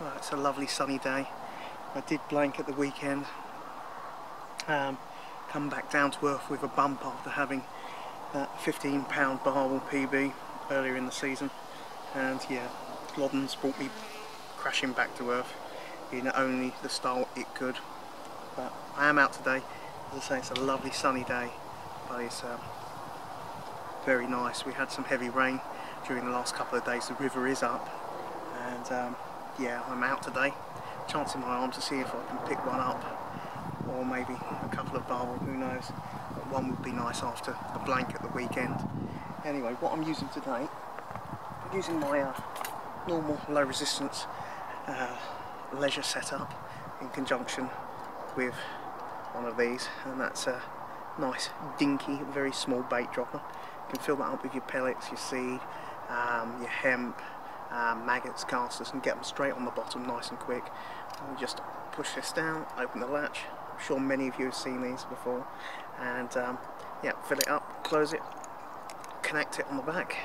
Well, it's a lovely sunny day. I did blank at the weekend. Um, come back down to earth with a bump after having that 15 pound barbel PB earlier in the season. And yeah, Loddon's brought me crashing back to earth in only the style it could. But I am out today. As I say, it's a lovely sunny day, but it's um, very nice. We had some heavy rain during the last couple of days. The river is up, and um, yeah, I'm out today. Chance in my arm to see if I can pick one up, or maybe a couple of barbel, who knows. But one would be nice after a blank at the weekend. Anyway, what I'm using today, I'm using my uh, normal low resistance uh, leger setup in conjunction with one of these, and that's a nice dinky, very small bait dropper. You can fill that up with your pellets, your seed, um, your hemp, um, maggots, casters and get them straight on the bottom nice and quick. Just push this down, open the latch. I'm sure many of you have seen these before. And um, yeah, fill it up, close it, connect it on the back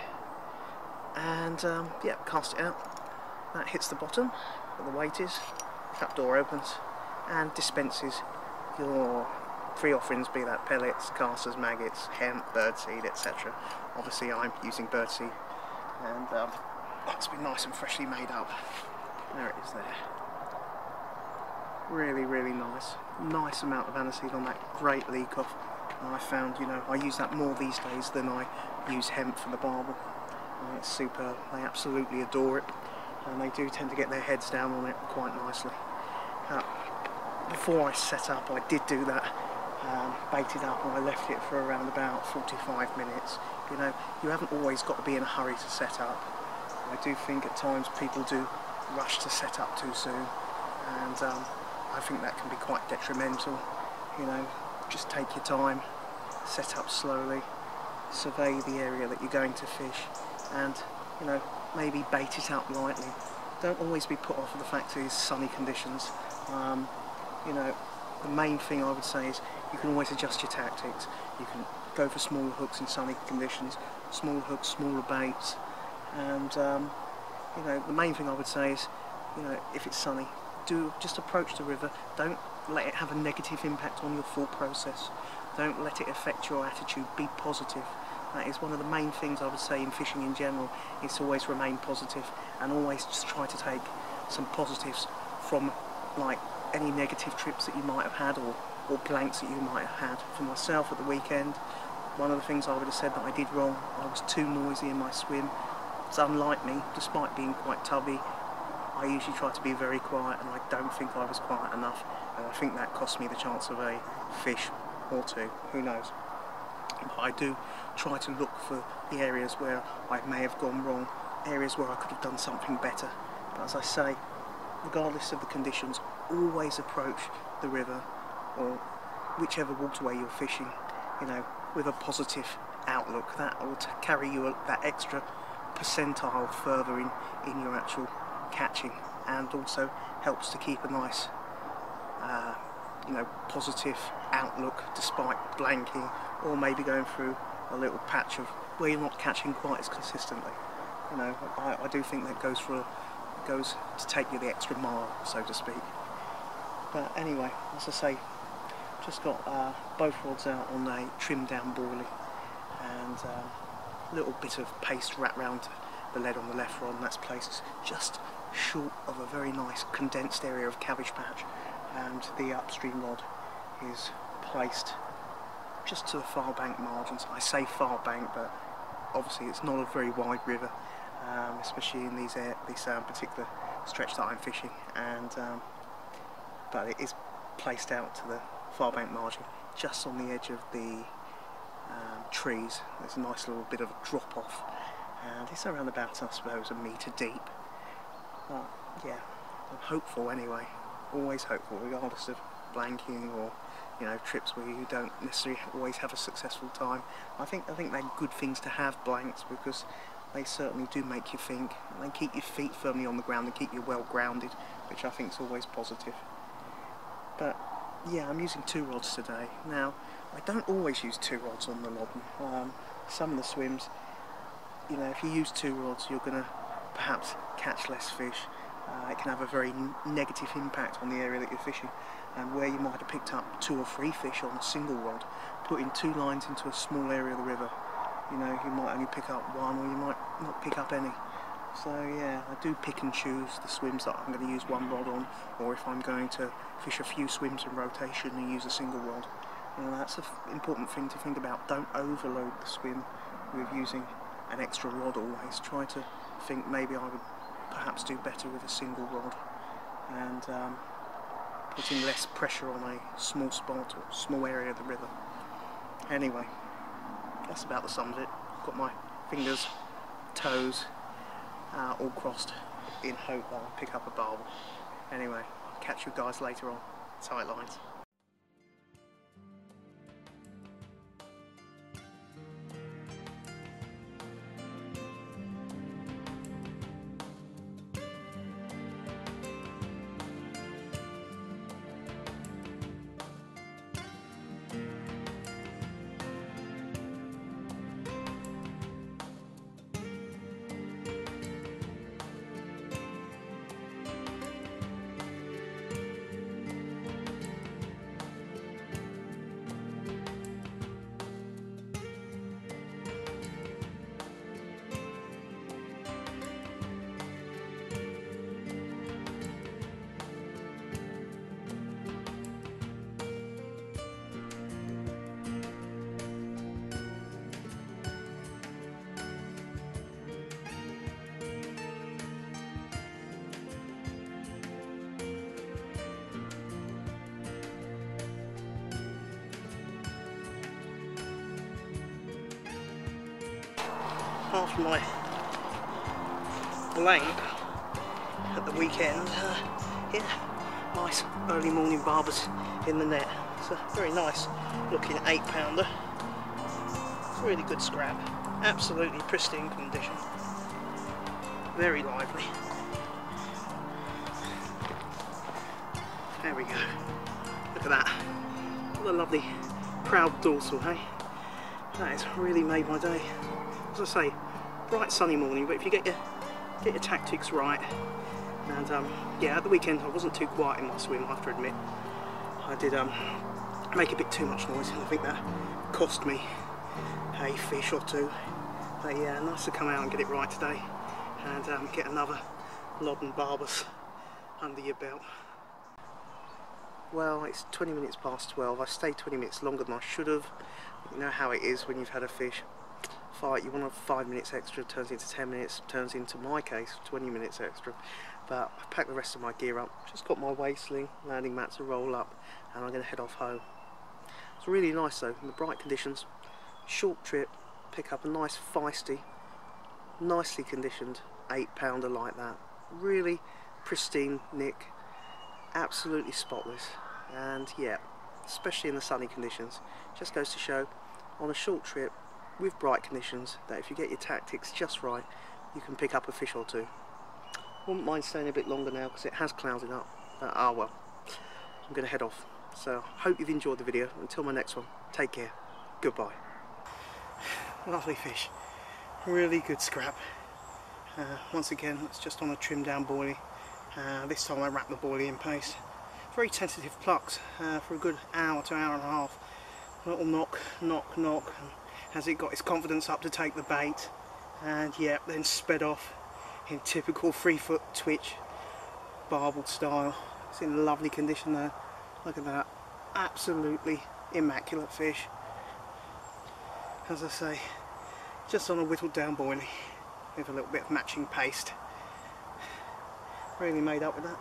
and um, yeah, cast it out. That hits the bottom where the weight is, that door opens and dispenses your free offerings, be that pellets, casters, maggots, hemp, birdseed, etc. Obviously I'm using birdseed and um, that's been nice and freshly made up. There it is there. Really, really nice. Nice amount of aniseed on that great leek off. And I found, you know, I use that more these days than I use hemp for the barbel. And it's superb. They absolutely adore it. And they do tend to get their heads down on it quite nicely. Uh, before I set up, I did do that. Um, baited up and I left it for around about 45 minutes. You know, you haven't always got to be in a hurry to set up. I do think at times people do rush to set up too soon and um, I think that can be quite detrimental. You know, just take your time, set up slowly, survey the area that you're going to fish and, you know, maybe bait it up lightly. Don't always be put off with the fact it is sunny conditions. Um, you know, the main thing I would say is you can always adjust your tactics. You can go for smaller hooks in sunny conditions, smaller hooks, smaller baits, and um, you know the main thing I would say is you know if it's sunny do just approach the river. Don't let it have a negative impact on your thought process. Don't let it affect your attitude. Be positive. That is one of the main things I would say in fishing in general. Is to always remain positive and always just try to take some positives from like any negative trips that you might have had or, or blanks that you might have had. For myself at the weekend one of the things I would have said that I did wrong I was too noisy in my swim it's unlike me, despite being quite tubby, I usually try to be very quiet and I don't think I was quiet enough and I think that cost me the chance of a fish or two, who knows. But I do try to look for the areas where I may have gone wrong, areas where I could have done something better. But as I say, regardless of the conditions, always approach the river or whichever waterway you're fishing, you know, with a positive outlook. That will carry you that extra percentile further in, in your actual catching and also helps to keep a nice uh, you know positive outlook despite blanking or maybe going through a little patch of where you're not catching quite as consistently. You know I, I do think that goes for goes to take you the extra mile so to speak. But anyway as I say just got uh, both rods out on a trimmed down boilie and uh, little bit of paste wrapped around the lead on the left rod and that's placed just short of a very nice condensed area of cabbage patch and the upstream rod is placed just to the far bank margins. I say far bank but obviously it's not a very wide river um, especially in these air, this um, particular stretch that I'm fishing and um, but it is placed out to the far bank margin just on the edge of the um, trees. There's a nice little bit of a drop off and it's around about I suppose a metre deep. But yeah, I'm hopeful anyway. Always hopeful regardless of blanking or you know trips where you don't necessarily always have a successful time. I think I think they're good things to have blanks because they certainly do make you think and they keep your feet firmly on the ground and keep you well grounded which I think is always positive. But yeah, I'm using two rods today. Now, I don't always use two rods on the Loddon. Um, some of the swims, you know, if you use two rods, you're going to perhaps catch less fish. uh, it can have a very negative impact on the area that you're fishing and where you might have picked up two or three fish on a single rod, putting two lines into a small area of the river, you know, you might only pick up one or you might not pick up any. So yeah, I do pick and choose the swims that I'm going to use one rod on, or if I'm going to fish a few swims in rotation and use a single rod. That's an important thing to think about. Don't overload the swim with using an extra rod always. Try to think maybe I would perhaps do better with a single rod and um, putting less pressure on a small spot or small area of the river. Anyway, that's about the sum of it. Got my fingers, toes, uh, all crossed in hope that I'll pick up a barbel. Anyway, catch you guys later on. Tight lines. After my blank at the weekend, uh, yeah, nice early morning barbel's in the net. It's a very nice looking eight pounder. Really good scrap, absolutely pristine condition. Very lively. There we go. Look at that. What a lovely proud dorsal, hey? That has really made my day. As I say, bright sunny morning, but if you get your get your tactics right, and um, yeah, at the weekend I wasn't too quiet in my swim. I have to admit, I did um, make a bit too much noise, and I think that cost me a fish or two. But yeah, nice to come out and get it right today, and um, get another Loddon barbels under your belt. Well, it's 20 minutes past 12. I stayed 20 minutes longer than I should have. You know how it is when you've had a fish fight, you want five minutes extra, turns into 10 minutes, turns into my case 20 minutes extra. But I've packed the rest of my gear up, just got my weight sling, landing mat to roll up, and I'm going to head off home. It's really nice though, in the bright conditions, short trip, pick up a nice feisty, nicely conditioned 8 pounder like that. Really pristine nick, absolutely spotless, and yeah, especially in the sunny conditions, just goes to show on a short trip with bright conditions that if you get your tactics just right you can pick up a fish or two. Wouldn't mind staying a bit longer now because it has clouded up but ah well I'm going to head off. So hope you've enjoyed the video. Until my next one take care. Goodbye. Lovely fish. Really good scrap. Uh, once again it's just on a trim down boilie uh, this time I wrapped the boilie in paste. Very tentative plucks uh, for a good hour to hour and a half. Little knock knock knock as it got its confidence up to take the bait? And yeah then sped off in typical three foot twitch barbel style. It's in lovely condition there. Look at that. Absolutely immaculate fish. As I say just on a whittled down boilie with a little bit of matching paste. Really made up with that